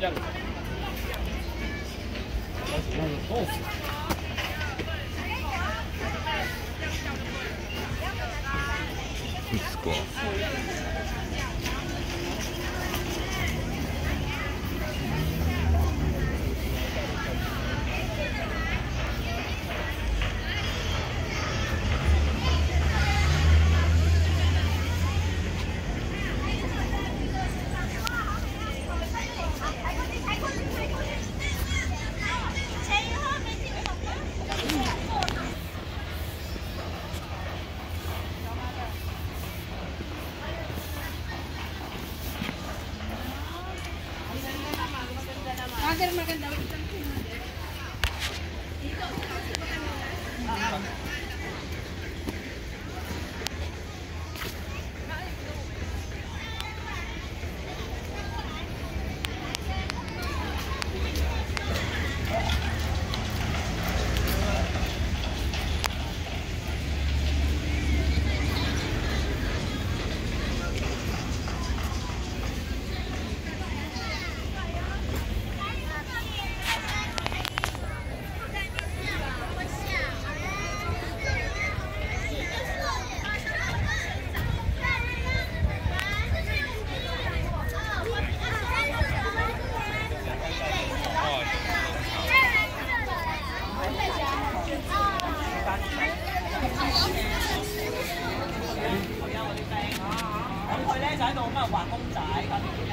样子。哦。いいですか。Mother, maganda. Wait lang. Dito. Dito. 仔喺度咁啊畫公仔咁。